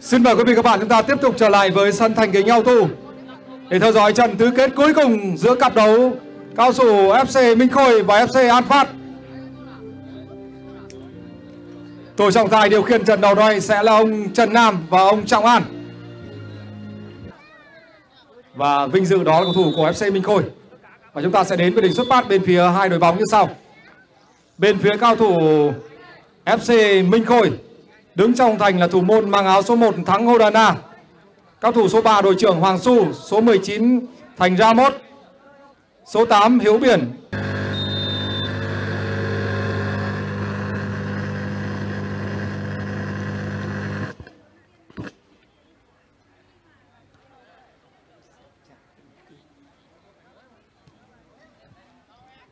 Xin mời quý vị các bạn chúng ta tiếp tục trở lại với sân thành kính Auto để theo dõi trận tứ kết cuối cùng giữa cặp đấu cao thủ FC Minh Khôi và FC An Phát. Tổ trọng tài điều khiển trận đầu này sẽ là ông Trần Nam và ông Trọng An. Và vinh dự đó là cầu thủ của FC Minh Khôi. Và chúng ta sẽ đến với đỉnh xuất phát bên phía hai đội bóng như sau. Bên phía cao thủ FC Minh Khôi đứng trong thành là thủ môn mang áo số 1 Thắng Hodana. Các thủ số 3 đội trưởng Hoàng Su, số 19 Thành Ramos, số 8 Hiếu Biển.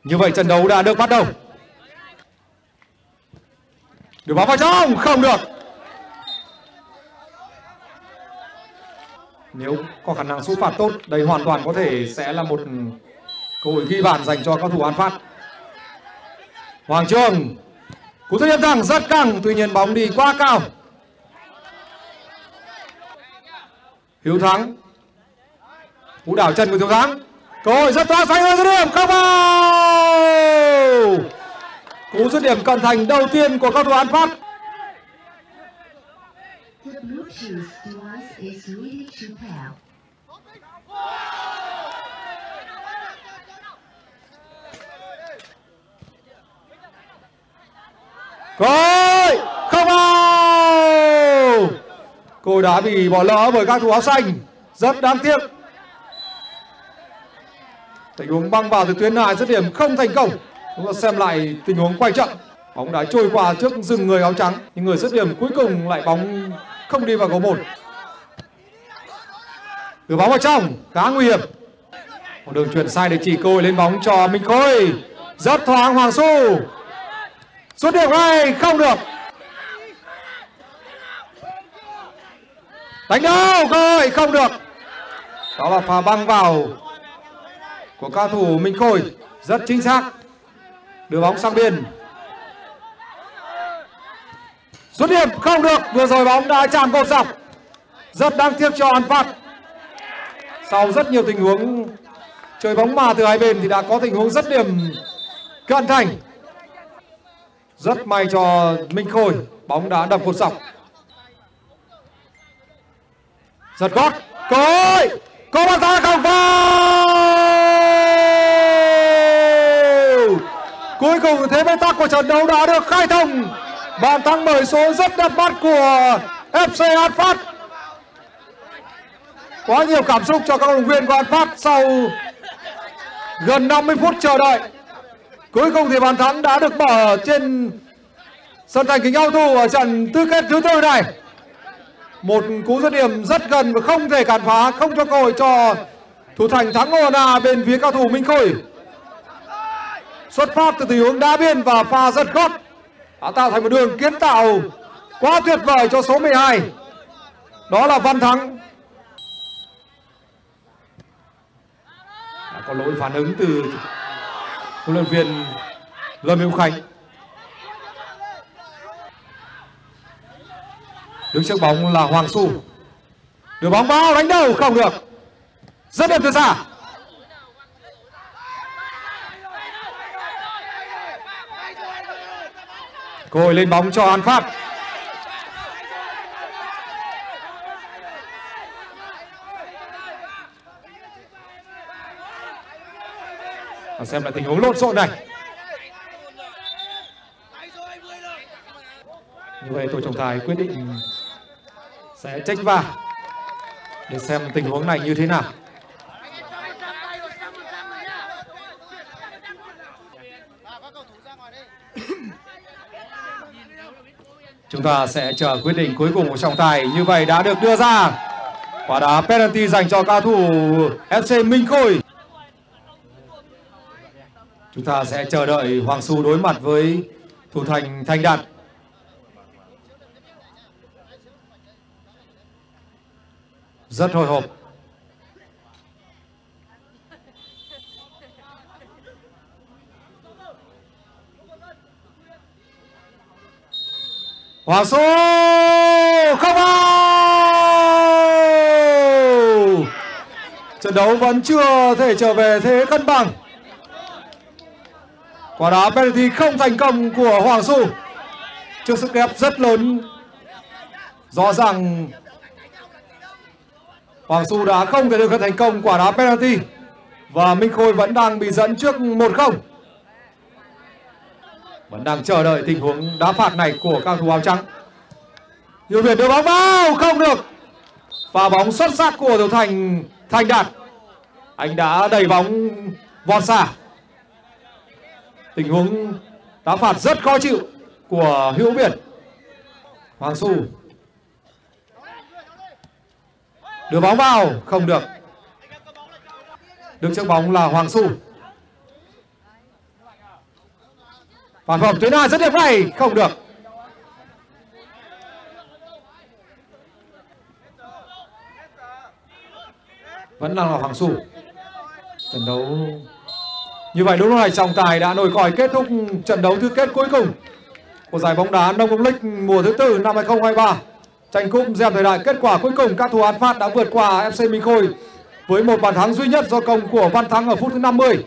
Như vậy trận đấu đã được bắt đầu. Được bóng vào trong, không được. Nếu có khả năng sút phạt tốt, đây hoàn toàn có thể sẽ là một cơ hội ghi bàn dành cho các thủ An Phát. Hoàng Trường, cú dứt điểm thẳng rất căng, tuy nhiên bóng đi quá cao. Hiếu Thắng, cú đảo chân của Hiếu Thắng, cơ hội rất thoáng xanh dứt điểm không vào. Cú dứt điểm cận thành đầu tiên của các thủ An Phát. The Bluetooth is. Rồi, không vào. Cô đã bị bỏ lỡ bởi các thủ áo xanh. Rất đáng tiếc. Tình huống băng vào từ tuyến này dứt điểm không thành công. Chúng ta xem lại tình huống quay chậm. Bóng đá trôi qua trước rừng người áo trắng. Nhưng người dứt điểm cuối cùng lại bóng không đi vào gấu một. Đưa bóng vào trong, khá nguy hiểm. Một đường chuyển sai để chỉ cơ hội lên bóng cho Minh Khôi. Rất thoáng Hoàng Su. Xuất điểm ngay không được. Đánh đâu khôi không được. Đó là pha băng vào của cao thủ Minh Khôi rất chính xác. Đưa bóng sang biên. Xuất điểm không được. Vừa rồi bóng đã chạm cột dọc. Rất đáng tiếc cho An Phát. Sau rất nhiều tình huống chơi bóng mà từ hai bên thì đã có tình huống rất điểm cận thành. Rất may cho Minh Khôi, bóng đã đập cột dọc. Giật gót, cối hội, có bàn thắng không vào. Cuối cùng thế bế tắc của trận đấu đã được khai thông. Bàn thắng bởi số rất đẹp mắt của FC An Phát. Quá nhiều cảm xúc cho các đồng động viên của An Phát sau gần 50 phút chờ đợi. Cuối cùng thì bàn thắng đã được mở trên sân thành kính Auto ở trận tứ kết thứ tư này. Một cú dứt điểm rất gần và không thể cản phá, không cho cơ hội cho thủ thành thắng Ona bên phía cao thủ Minh Khôi. Xuất phát từ tình huống đá biên và pha rất gót đã tạo thành một đường kiến tạo quá tuyệt vời cho số 12. Đó là Văn Thắng. Có lỗi phản ứng từ huấn luyện viên Lâm Hữu Khánh. Đứng trước bóng là Hoàng Su. Đưa bóng vào đánh đầu không được. Rất đẹp từ xa. Cơ hội lên bóng cho An Phát. Và xem lại tình huống lộn xộn này. Như vậy tổ trọng tài quyết định sẽ trách va để xem tình huống này như thế nào. Chúng ta sẽ chờ quyết định cuối cùng của trọng tài như vậy đã được đưa ra. Quả đá penalty dành cho cao thủ FC Minh Khôi. Chúng ta sẽ chờ đợi Hoàng Su đối mặt với thủ thành Thanh Đạt. Rất hồi hộp. Hoàng Su không vào. Trận đấu vẫn chưa thể trở về thế cân bằng quả đá penalty không thành công của Hoàng Su trước sức ép rất lớn. Rõ ràng, Hoàng Su đã không thể được thành công quả đá penalty. Và Minh Khôi vẫn đang bị dẫn trước 1-0 vẫn đang chờ đợi tình huống đá phạt này của các thủ áo trắng. Nhiều Việt đưa bóng vào, không được. Pha bóng xuất sắc của Tiểu Thành Thành Đạt. Anh đã đẩy bóng vọt xa tình huống đá phạt rất khó chịu của Hữu Biển. Hoàng Su đưa bóng vào, không được. Đứng trước bóng là Hoàng Su phản phẩm tuyến hai rất đẹp này, không được. Vẫn đang là Hoàng Su trận đấu như vậy đúng lúc này trọng tài đã nổi còi kết thúc trận đấu tứ kết cuối cùng. Của giải bóng đá Nông Công League mùa thứ tư năm 2023 tranh cúp gem thời đại kết quả cuối cùng các thủ án phát đã vượt qua FC Minh Khôi với một bàn thắng duy nhất do công của Văn Thắng ở phút thứ 50